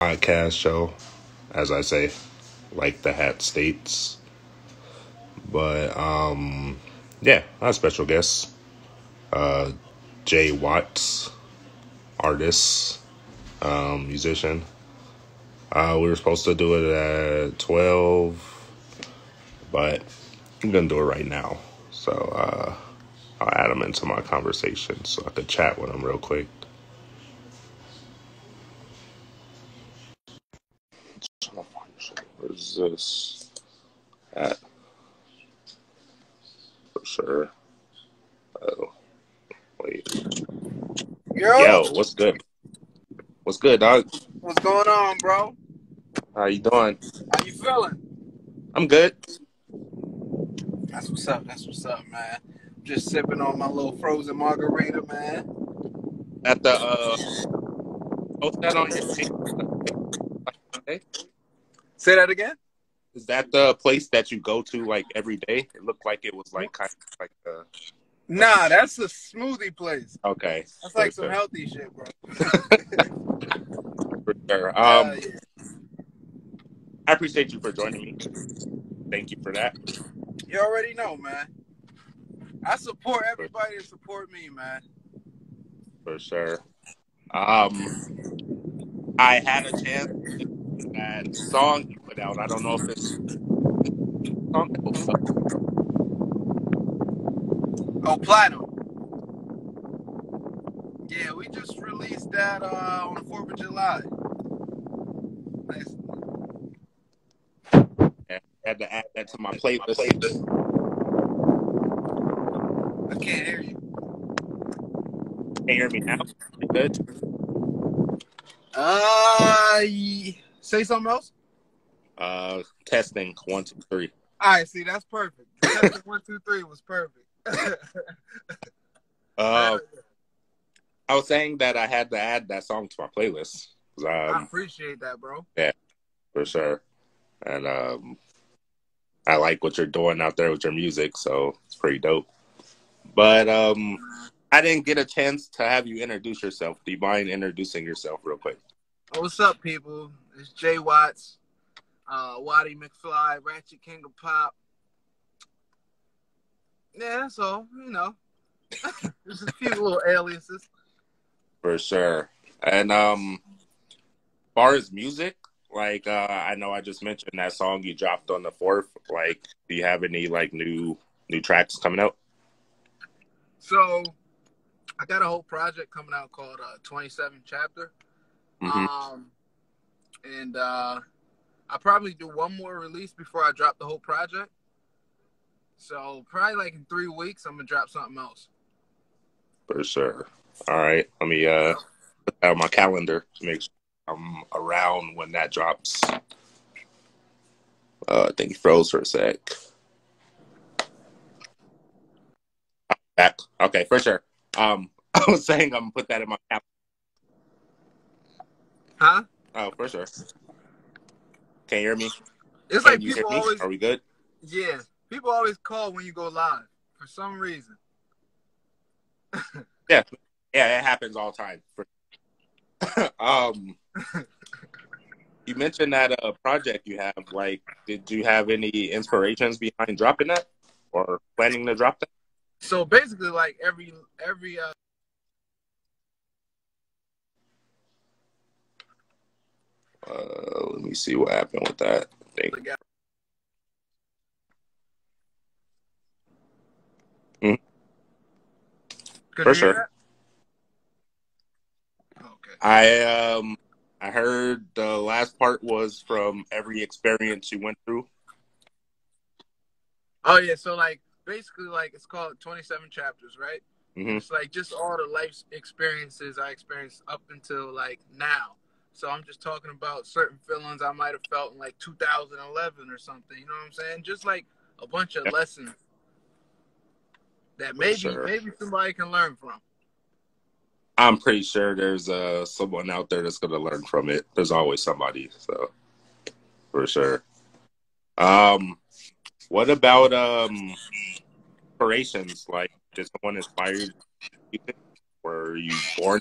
podcast show, as I say, like the hat states. But um, yeah, our special guest, uh, Jay Watts, artist, um, musician. Uh, we were supposed to do it at twelve, but I'm gonna do it right now. So uh, I'll add him into my conversation so I could chat with him real quick. Where's this at? For sure. Oh, wait. Yo, Yo, what's good? What's good, dog? what's going on, bro? How you doing? How you feeling? I'm good. That's what's up. That's what's up, man. Just sipping on my little frozen margarita, man. At the uh, post that on your page. Okay. Say that again. Is that the place that you go to like every day? It looked like it was like kind of like uh Nah, that's a smoothie place. okay. That's like some sure. healthy shit, bro. For sure. Um, yeah. I appreciate you for joining me. Thank you for that. You already know, man. I support everybody that support me, man. For sure. Um, I had a chance that song out. I don't know if it's song that was up. Oh, platinum. Yeah, we just released that uh, on the Fourth of July. Nice. I had to add that to my playlist. I can't hear you. Can you hear me now? Good. Uh, say something else. Uh, testing one, two, three. All right, see, that's perfect. Testing one, two, three was perfect. Uh, I was saying that I had to add that song to my playlist. 'Cause, I Um, appreciate that, bro. Yeah, for sure. And um, I like what you're doing out there with your music, so it's pretty dope. But um, I didn't get a chance to have you introduce yourself. Do you mind introducing yourself real quick? Oh, what's up, people? It's Jay Watts, uh, Waddy McFly, Ratchet King of Pop. Yeah, that's all. You know, there's a few little aliases. For sure. And um, far as music, like uh, I know I just mentioned that song you dropped on the fourth. Like, do you have any like new new tracks coming out? So, I got a whole project coming out called uh, 27 Chapter. Mhm. Um, and uh, I'll probably do one more release before I drop the whole project. So probably like in three weeks, I'm gonna drop something else. For sure. All right. Let me uh put that on my calendar to make sure I'm around when that drops. Uh I think he froze for a sec. Back. Okay, for sure. Um I was saying I'm gonna put that in my calendar. Huh? Oh, for sure. Can you hear me? It's Can like people always, Are we good? yeah, people always call when you go live for some reason. Yeah, yeah, it happens all the time. Um, you mentioned that uh, project you have. Like, did you have any inspirations behind dropping that, or planning to drop that? So basically, like every every uh, Uh, let me see what happened with that thing. Could For sure. Okay. I um, I heard the last part was from every experience you went through. Oh yeah, so like basically like it's called 27 chapters, right? hmm It's like just all the life experiences I experienced up until like now. So I'm just talking about certain feelings I might have felt in like 2011 or something. You know what I'm saying? Just like a bunch of lessons that maybe sure. maybe somebody can learn from. I'm pretty sure there's uh someone out there that's gonna learn from it. There's always somebody, so for sure. Um, what about um inspirations? Like, did someone inspire you? Were you born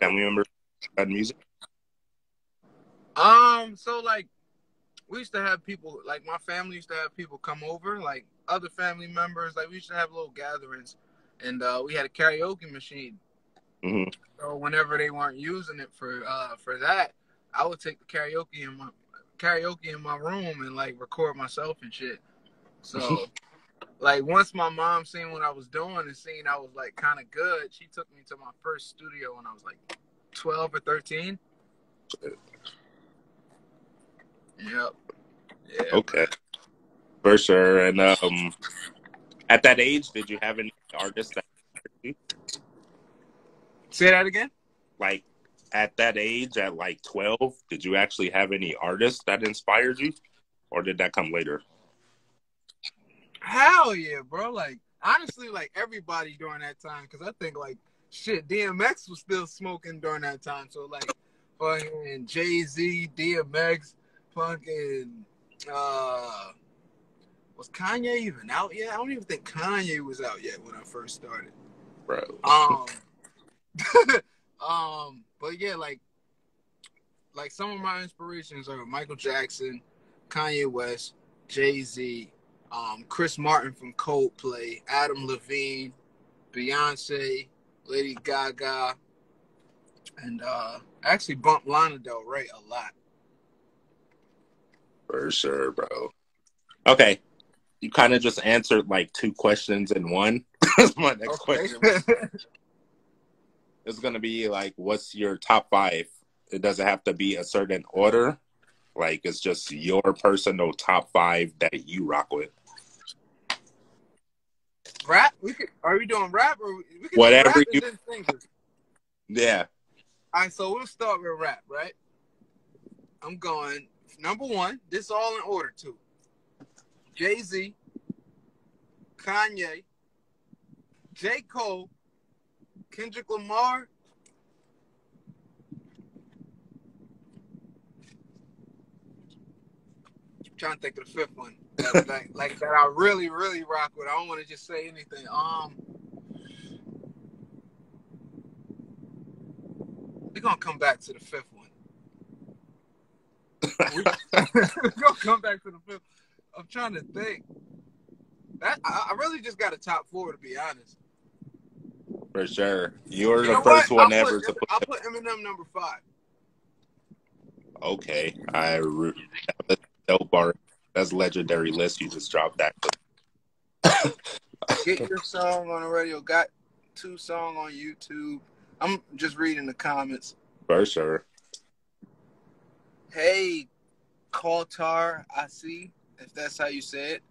family member done music? Um, so like we used to have people like my family used to have people come over, like other family members. Like we used to have little gatherings, and uh, we had a karaoke machine. Mhm. So whenever they weren't using it for uh, for that, I would take the karaoke in my karaoke in my room and like record myself and shit. So like once my mom seen what I was doing and seen I was like kind of good, she took me to my first studio when I was like twelve or thirteen. Yep. Yeah. Okay. For sure. And um, at that age, did you have any artists that Say that again. like at that age, at like twelve, did you actually have any artists that inspired you, or did that come later? Hell yeah, bro. Like honestly, like everybody during that time, because I think like shit, DMX was still smoking during that time. So like fucking Jay Z, DMX, fucking uh was Kanye even out yet? I don't even think Kanye was out yet when I first started. Bro. Um um but yeah, like like some of my inspirations are Michael Jackson, Kanye West, Jay Z, um, Chris Martin from Coldplay, Adam Levine, Beyonce, Lady Gaga, and uh, I actually bump Lana Del Rey a lot. For sure, bro. Okay. You kind of just answered like two questions in one. My next Okay. question is going to be like, what's your top five? It doesn't have to be a certain order. Like, it's just your personal top five that you rock with. rap? We could, are we doing rap or we could Whatever you- and then singers? Yeah. All right, so we'll start with rap, right? I'm going number one. This all in order too. Jay Z, Kanye, J Cole, Kendrick Lamar. I'm trying to think of the fifth one, like, like that I really, really rock with. I don't want to just say anything. Um, we're gonna come back to the fifth one. We- gonna come back to the fifth. I'm trying to think. That I, I really just got a top four to be honest. For sure. You're You the first what? one I'll ever put, to put. I'll put Eminem number five. Okay. I. re- That's dope bar. That's legendary list. You just dropped that. Get your song on the radio. Got two song on YouTube. I'm just reading the comments. For sure. Hey, Kaltar, I see if that's how you say it.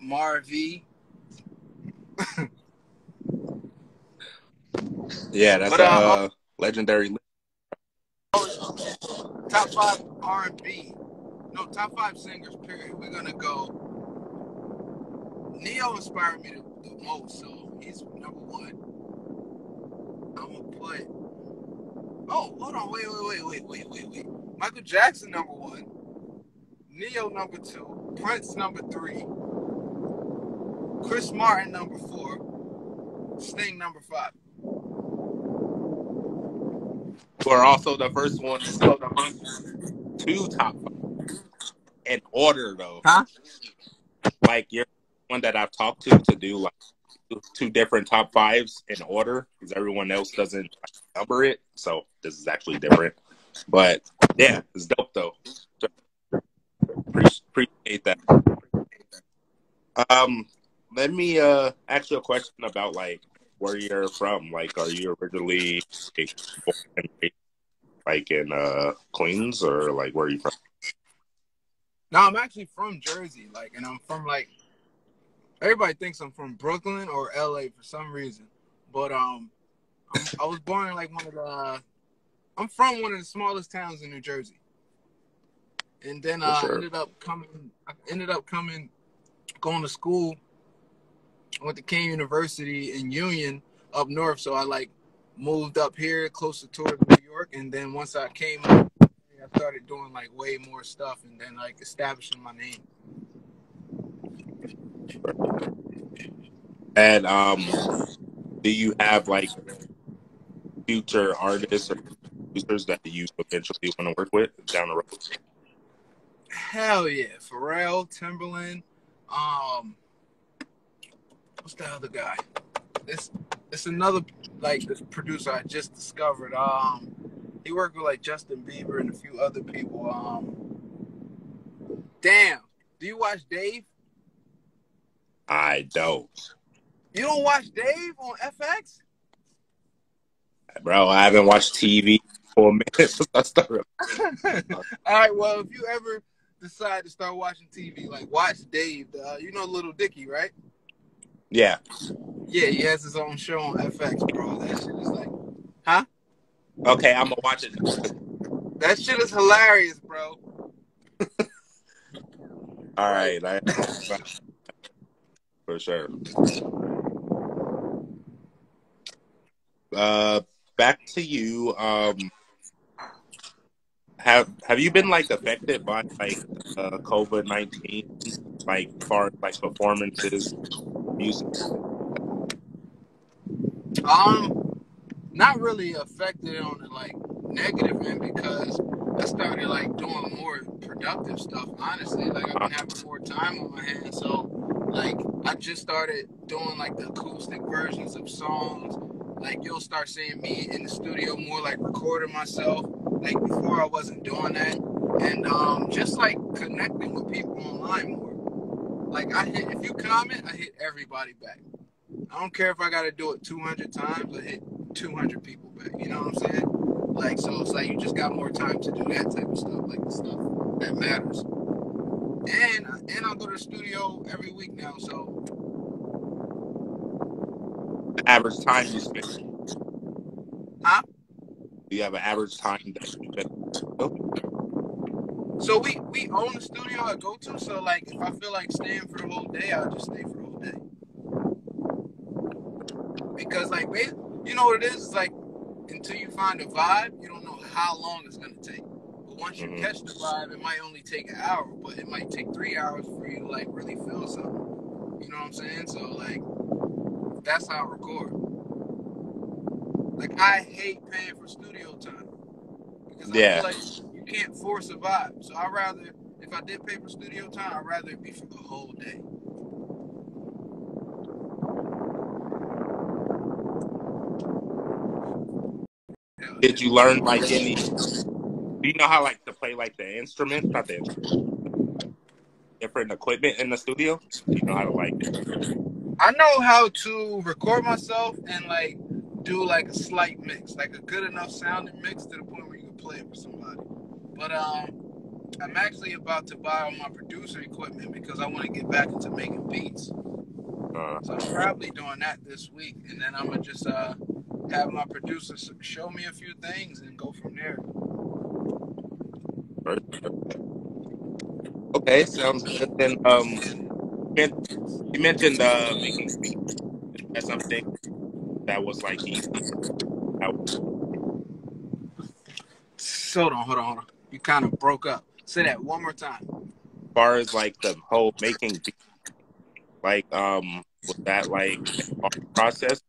Marv. Yeah, that's But, a uh, uh, legendary top five R and B. No, top five singers. Period. We're gonna go. Ne-Yo inspired me the, the most, so he's number one. I'm gonna put. Oh, hold on, wait, wait, wait, wait, wait, wait, wait. Michael Jackson number one. Ne-Yo number two. Prince number three. Chris Martin number four. Sting number five. You are also the first one to go two top five in order, though. Huh? Like you're one that I've talked to to do like two- two different top fives in order because everyone else doesn't number it. So this is actually different. But yeah, it's dope though. Appreciate, that. Um, let me uh ask you a question about like where you're from. Like, are you originally like, like in uh Queens or like where are you from? No, I'm actually from Jersey, like, and I'm from like. Everybody thinks I'm from Brooklyn or LA for some reason, but um, I'm, I was born in like one of the. I'm from one of the smallest towns in New Jersey, and then uh, For sure. ended up coming. I ended up coming, going to school. Went to Kean University in Union up north, so I like moved up here closer towards New York, and then once I came up, I started doing like way more stuff, and then like establishing my name. And um, do you have like future artists or that you eventually want to work with down the road? Hell yeah, Pharrell, Timbaland, um, what's the other guy? It's it's another like this producer I just discovered. Um, he worked with like Justin Bieber and a few other people. Um, damn, do you watch Dave? I don't. You don't watch Dave on FX? Bro, I haven't watched TV for a minute since I started. All right, well, if you ever decide to start watching TV, like watch Dave. Uh, you know Lil Dicky, right? Yeah. Yeah, he has his own show on FX, bro. That shit is like, huh? Okay, I'm gonna watch it. That shit is hilarious, bro. All right, I, for sure. Uh, back to you. Um, have have you been like affected by like uh, COVID nineteen, like far like performances, music? Um, not really affected on the like negative end because I started like doing more productive stuff. Honestly, like I've been having more time on my hands, so like I just started doing like the acoustic versions of songs. Like you'll start seeing me in the studio more, like recording myself. Like before, I wasn't doing that, and um, just like connecting with people online more. Like I hit, if you comment, I hit everybody back. I don't care if I got to do it 200 times. I hit 200 people back. You know what I'm saying? Like so, it's like you just got more time to do that type of stuff, like the stuff that matters. And and I'll go to the studio every week now. So Average time you spend. You have an average time that you spend? So we we own the studio I go to. So like, if I feel like staying for the whole day, I'll just stay for the whole day. Because like, you know what it is? It's like until you find a vibe, you don't know how long it's gonna take. But once you Mhm. catch the vibe, it might only take an hour, but it might take three hours for you to like really feel something. You know what I'm saying? So like, that's how I record. Like I hate paying for studio time because I Yeah. feel like you can't force a vibe. So I'd rather, if I did pay for studio time, I'd rather it be for the whole day. Did you learn like any? Do you know how like to play like the instruments, not the instruments, different equipment in the studio? Do you know how to like? I know how to record myself and like do like a slight mix, like a good enough sounding mix to the point where you can play it for somebody. But um, I'm actually about to buy all my producer equipment because I want to get back into making beats. Uh, So I'm probably doing that this week, and then I'm gonna just uh have my producer show me a few things and go from there. okay, sounds good. Then um, you mentioned uh making beats. Is that something that was like easy? So, hold on, hold on, hold on. You kind of broke up. Say that one more time. As far as like the whole making like um, was that like process?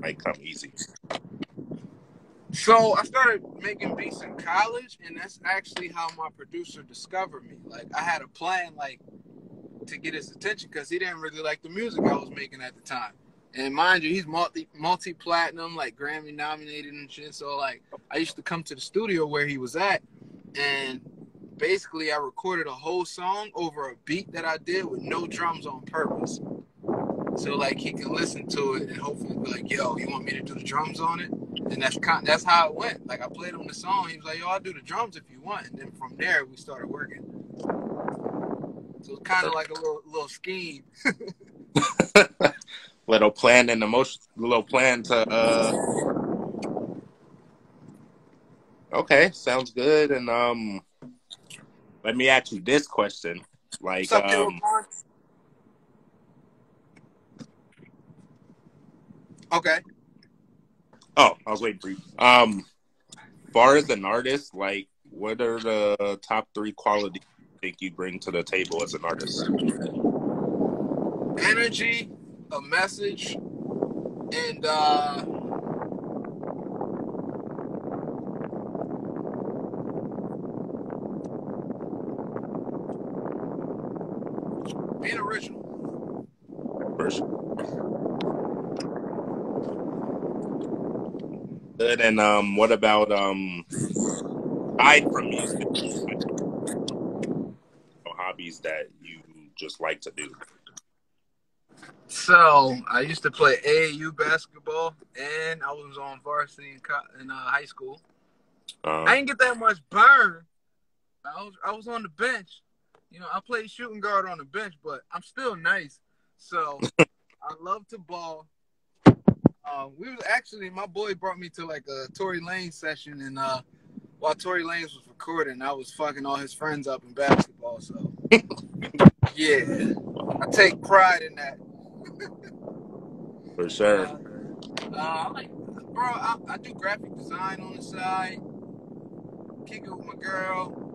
Like come easy. So I started making beats in college, and that's actually how my producer discovered me. Like I had a plan, like to get his attention, because he didn't really like the music I was making at the time. And mind you, he's multi multi platinum, like Grammy nominated and shit. So like I used to come to the studio where he was at, and basically I recorded a whole song over a beat that I did with no drums on purpose. So like he can listen to it and hopefully be like, "Yo, you want me to do the drums on it?" And that's kind, that's how it went. Like I played on the song, he was like, "Yo, I'll do the drums if you want." And then from there we started working. So it's kind of like a little little scheme. little plan and emotion, little plan to. uh Okay, sounds good. And um, let me ask you this question: like, um, Okay. oh, I was waiting for you. Um, far as an artist, like, what are the top three qualities you think you bring to the table as an artist? Energy, a message and uh, being original. Good. And um, what about um, aside from music, hobbies that you just like to do? So I used to play AAU basketball, and I was on varsity in, co- in uh, high school. Um, I didn't get that much burn. I was I was on the bench. You know, I played shooting guard on the bench, but I'm still nice. So I love to ball. Uh, we was actually my boy brought me to like a Tory Lanez session, and uh, while Tory Lanez was recording, I was fucking all his friends up in basketball. So yeah, I take pride in that. For sure. Uh, uh, I like, bro, I, I do graphic design on the side. Kick it with my girl.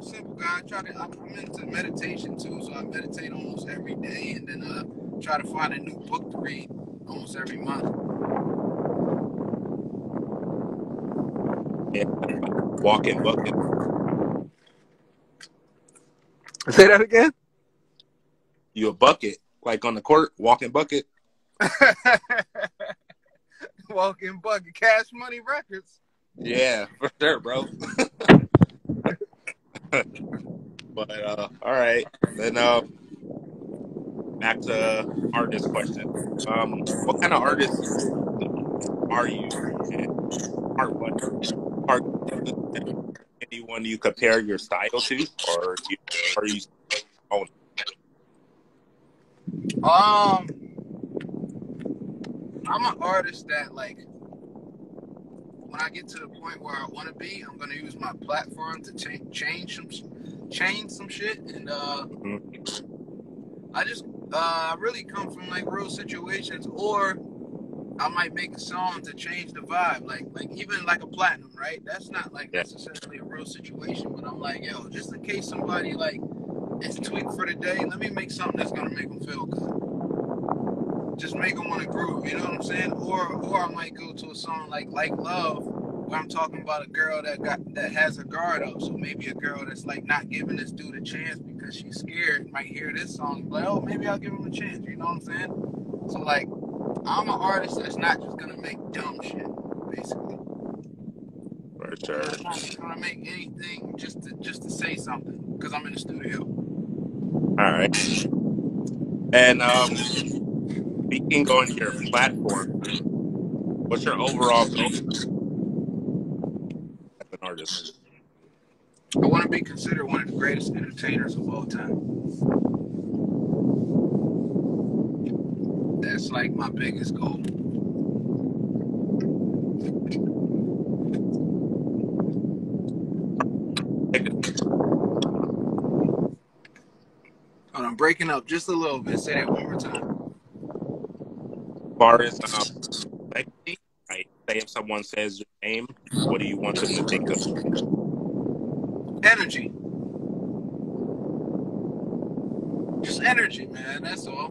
Simple guy. I try to. I'm into meditation too, so I meditate almost every day, and then uh, try to find a new book to read almost every month. Yeah, Walking bucket. Say that again. You a bucket, like on the court, walking bucket. Walking bucket, Cash Money Records. Yeah, for sure, bro. but uh, all right, then uh, back to artist question. Um, what kind of artist are you? And Art what? Art anyone you compare your style to, or you, are you? Um, I'm an artist that like when I get to the point where I want to be, I'm gonna use my platform to cha- change some change some shit, and uh, I just uh really come from like real situations, or I might make a song to change the vibe, like like even like a platinum, right? That's not like Yeah. necessarily a real situation, but I'm like, yo, just in case somebody like is tweaked for the day, let me make something that's gonna make them feel good. Just make them want to groove, you know what I'm saying? Or or I might go to a song like like Love, where I'm talking about a girl that got that has a guard up. So maybe a girl that's like not giving this dude a chance because she's scared might hear this song and be like, oh, maybe I'll give him a chance. You know what I'm saying? So like, I'm an artist that's not just gonna make dumb shit, basically. For sure. I'm not gonna make anything just to just to say something because I'm in the studio. All right. And um, speaking on your platform, what's your overall goal as an artist? I want to be considered one of the greatest entertainers of all time. That's like my biggest goal. Hold on, breaking up just a little bit. Say that one more time. As far as um, right? Say if someone says your name, what do you want them to think of? Energy. Just energy, man. That's all.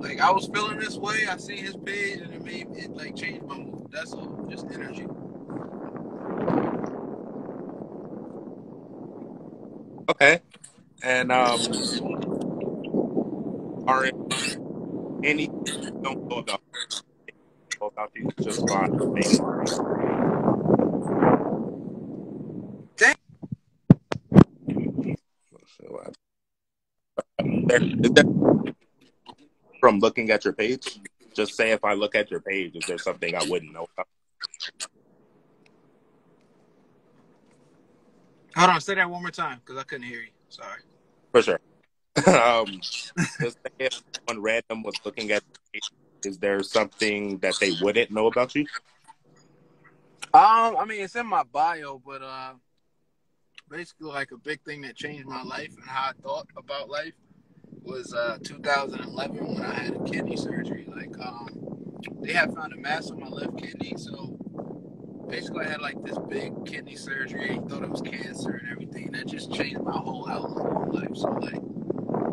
Like I was feeling this way, I seen his page, and it made it like changed my mood. That's all. Just energy. Okay. And um, are any don't know about about you just by name? There- is there- From looking at your page, just say if I look at your page, is there something I wouldn't know about? Hold on, say that one more time because I couldn't hear you. Sorry. For sure. um, just if someone random was looking at is there something that they wouldn't know about you? Um, I mean, it's in my bio, but uh, basically, like a big thing that changed my life and how I thought about life was uh 2011 when I had a kidney surgery. Like, um, they had found a mass on my left kidney, so basically, I had like this big kidney surgery. Thought it was cancer and everything. That just changed my whole outlook on life. So like,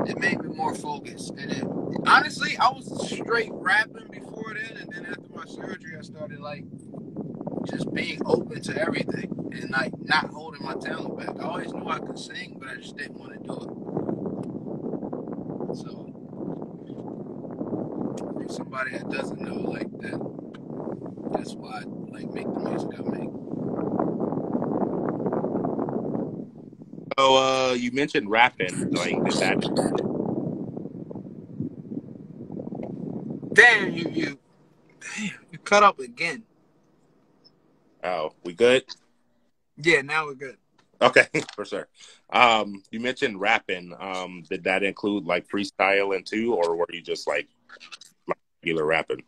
it made me more focused. And it, honestly, I was straight rapping before then, and then after my surgery, I started like just being open to everything and like not holding holding my talent back. I always knew I could sing, but I just didn't want to do it. So, for somebody that doesn't know like that, that's why I like make the music I make. So uh, you mentioned rapping. Like, is that Damn you, you, damn, you cut up again. oh, we good? Yeah, now we're good. Okay, for sure. Um, you mentioned rapping. Um, did that include like freestyling too, or were you just like like regular rapping?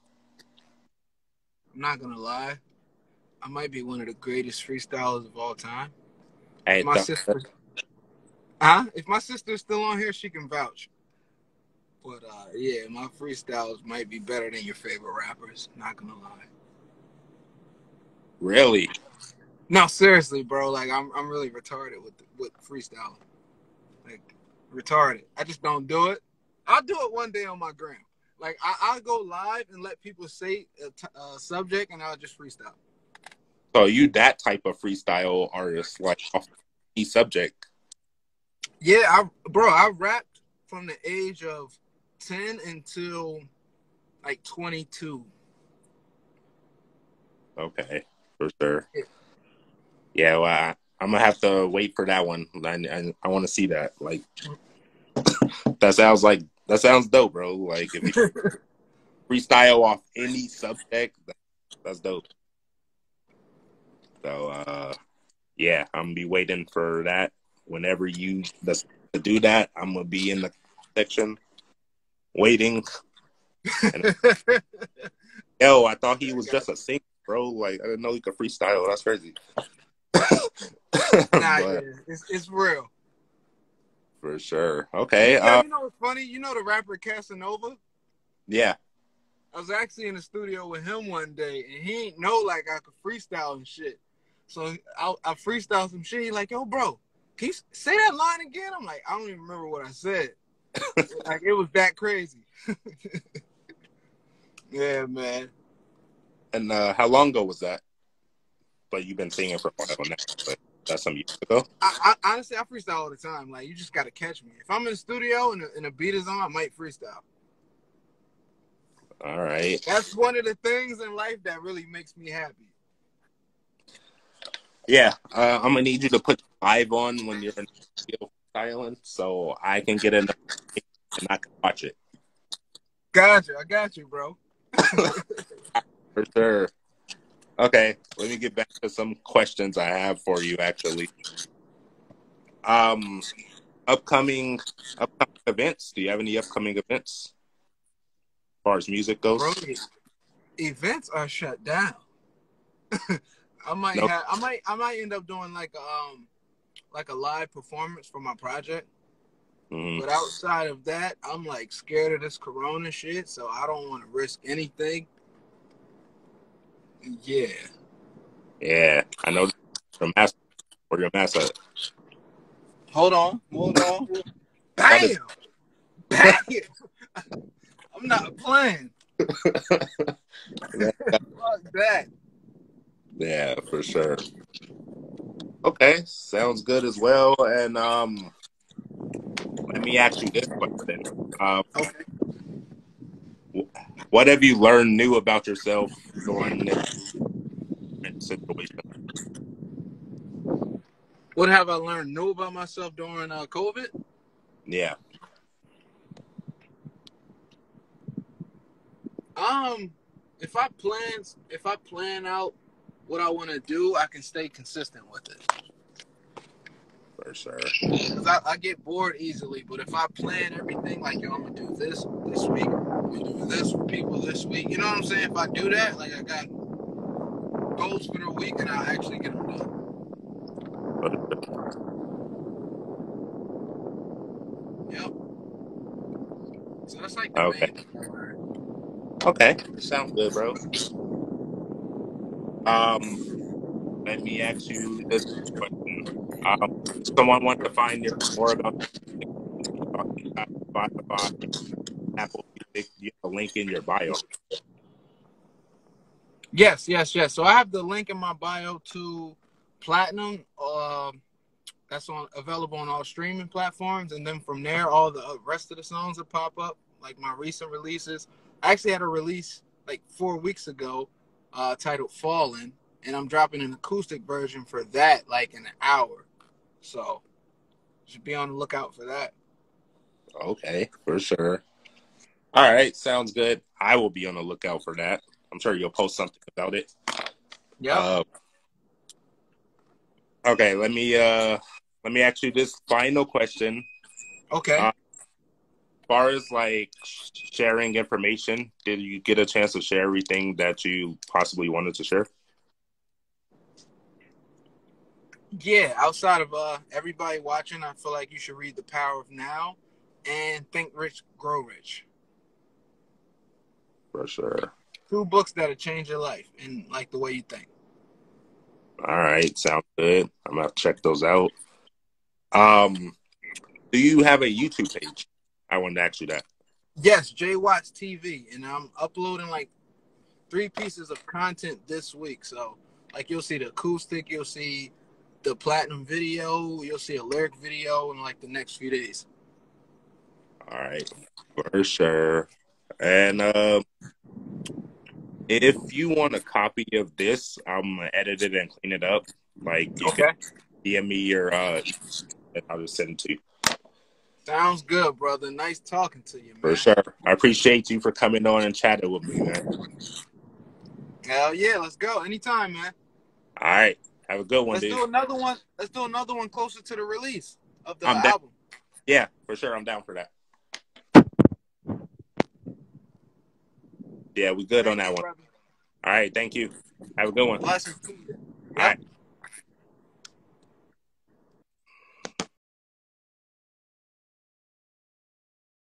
I'm not gonna lie. I might be one of the greatest freestylers of all time. Hey, My sister, huh? If my sister's still on here, she can vouch. But uh, yeah, my freestyles might be better than your favorite rappers. Not gonna lie. really? No, seriously, bro. Like I'm, I'm really retarded with with freestyle. Like retarded. I just don't do it. I'll do it one day on my gram. Like I, I'll go live and let people say a t- a subject, and I'll just freestyle. So you that type of freestyle artist, like off subject? Yeah, I, bro. I rapped from the age of ten until like twenty two. Okay, for sure. Yeah, well, I, I'm gonna have to wait for that one. I, I, I want to see that. Like, that sounds like that sounds dope, bro. Like, if you freestyle off any subject, that, that's dope. So, uh, yeah, I'm gonna be waiting for that. Whenever you to do that, I'm gonna be in the section waiting. Yo, I thought he was just a singer, bro. Like, I didn't know he could freestyle. That's crazy. nah, But- yeah, it's it's real. For sure. Okay. Yeah, Uh, you know what's funny? You know the rapper Casanova? yeah. I was actually in the studio with him one day, and he ain't know like I could freestyle and shit. So I, I freestyle some shit. He like, yo, bro, can you say that line again? I'm like, I don't even remember what I said. like it was that crazy. yeah, man. And uh, how long ago was that? But you've been singing for a while now. But that's some years ago. I, I honestly I freestyle all the time. Like you just gotta catch me. If I'm in the studio and a, and a beat is on, I might freestyle. All right. That's one of the things in life that really makes me happy. Yeah. Uh, I'm gonna need you to put live on when you're in studio styling, so I can get in and I can watch it Gotcha, I got you, bro. for sure. Okay. Let me get back to some questions I have for you. Actually. Um, upcoming upcoming events. Do you have any upcoming events? As far as music goes. Bro, events are shut down. I might Nope. have, I might I might end up doing like um like a live performance for my project. Mhm. But outside of that, I'm like scared of this corona shit, so I don't want to risk anything. Yeah. Yeah, I know your mask or your mask. uh, Hold on, hold on. That is- Bam! Bam! I'm not playing. Fuck that. Yeah, for sure. Okay, sounds good as well. And um, let me ask you this question: um, Okay. What have you learned new about yourself during this situation? What have I learned new about myself during uh, COVID? Yeah, Um, if I plan, if I plan out what I want to do, I can stay consistent with it. For sure. I, I get bored easily. But if I plan everything like, yo, I'm gonna do this this week, I'm gonna do this for people this week. You know what I'm saying? If I do that, like I got goals for the week, and I actually get them done. Yep. So that's like Okay. Okay, sounds good, bro. Um, let me ask you this question. Um, someone wants to find your more about Spotify, Apple Music, you have a link in your bio. Yes, yes, yes. So I have the link in my bio to Platinum, um, that's on available on all streaming platforms, and then from there, all the uh, rest of the songs will pop up, like my recent releases. I actually had a release like four weeks ago, uh, titled "Fallen," and I'm dropping an acoustic version for that like in an hour. So, should be on the lookout for that. Okay, for sure. All right, sounds good. I will be on the lookout for that. I'm sure you'll post something about it. Yeah. Uh, okay, let me uh let me ask you this final question. okay. uh, As far as like sharing information, did you get a chance to share everything that you possibly wanted to share? Yeah. Outside of uh everybody watching, I feel like you should read The Power of Now and Think Rich, Grow Rich. For sure. Two books that'll change your life and like the way you think. All right, sounds good. I'm gonna check those out. Um, do you have a YouTube page? I wanted to ask you that. Yes, Jay Watts TV, and I'm uploading like three pieces of content this week. So, like, you'll see the acoustic, you'll see the platinum video, you'll see a lyric video in like the next few days. All right, for sure. And um, if you want a copy of this, I'm gonna edit it and clean it up. Like you can DM me your uh, and I'll just send it to you. Sounds good, brother. Nice talking to you, man. For sure. I appreciate you for coming on and chatting with me, man. Hell yeah, let's go. Anytime, man. All right. Have a good one, Let's dude. do another one. Let's do another one closer to the release of the I'm down. album. Yeah, for sure. I'm down for that. Yeah, we good on that you, one. brother. All right. Thank you. Have a good one. All Blessings you. right.